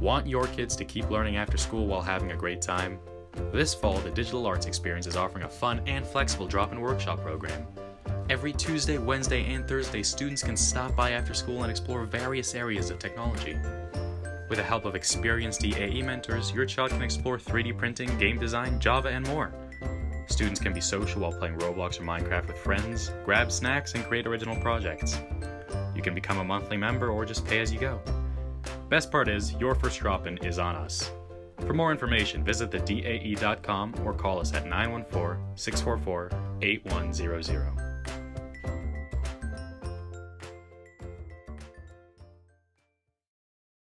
Want your kids to keep learning after school while having a great time? This fall, the Digital Arts Experience is offering a fun and flexible drop in workshop program. Every Tuesday, Wednesday, and Thursday, students can stop by after school and explore various areas of technology. With the help of experienced DAE mentors, your child can explore 3D printing, game design, Java, and more. Students can be social while playing Roblox or Minecraft with friends, grab snacks, and create original projects. You can become a monthly member or just pay as you go. Best part is, your first drop in is on us. For more information, visit thedae.com or call us at 914 644 8100.